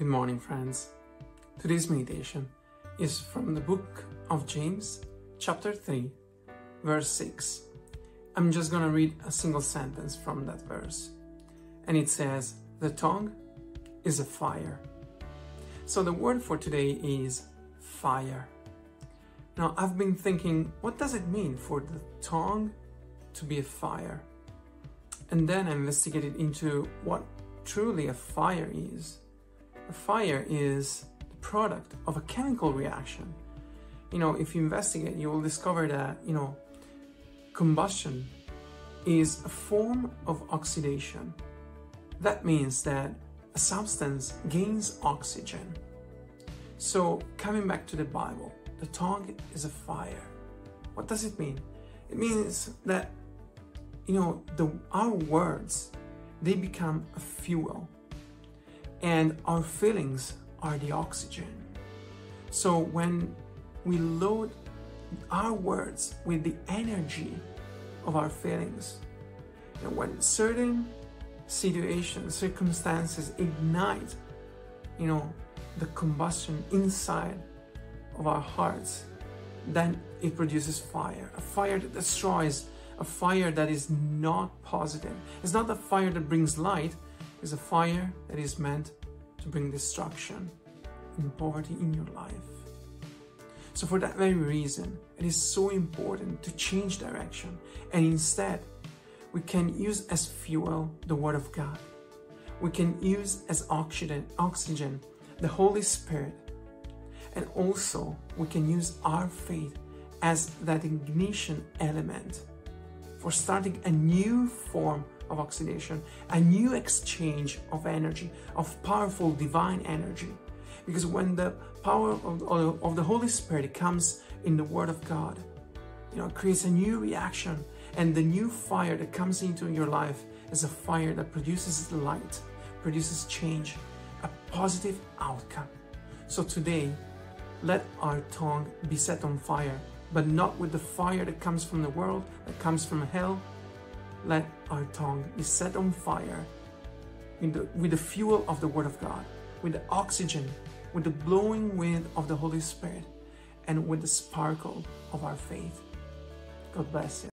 Good morning, friends. Today's meditation is from the book of James, chapter 3, verse 6. I'm just going to read a single sentence from that verse. And it says, The tongue is a fire. So the word for today is fire. Now, I've been thinking, what does it mean for the tongue to be a fire? And then I investigated into what truly a fire is. Fire is the product of a chemical reaction. You know, if you investigate, you will discover that, you know, combustion is a form of oxidation. That means that a substance gains oxygen. So, coming back to the Bible, the tongue is a fire. What does it mean? It means that you know the our words they become a fuel and our feelings are the oxygen. So when we load our words with the energy of our feelings, and when certain situations, circumstances ignite, you know, the combustion inside of our hearts, then it produces fire. A fire that destroys, a fire that is not positive. It's not the fire that brings light, it's a fire that is meant to bring destruction and poverty in your life. So, for that very reason, it is so important to change direction and instead, we can use as fuel the Word of God. We can use as oxygen, oxygen the Holy Spirit and also, we can use our faith as that ignition element for starting a new form of oxidation, a new exchange of energy, of powerful divine energy. Because when the power of, of the Holy Spirit comes in the Word of God, you know, creates a new reaction, and the new fire that comes into your life is a fire that produces light, produces change, a positive outcome. So today, let our tongue be set on fire, but not with the fire that comes from the world, that comes from hell. Let our tongue be set on fire the, with the fuel of the Word of God, with the oxygen, with the blowing wind of the Holy Spirit, and with the sparkle of our faith. God bless you.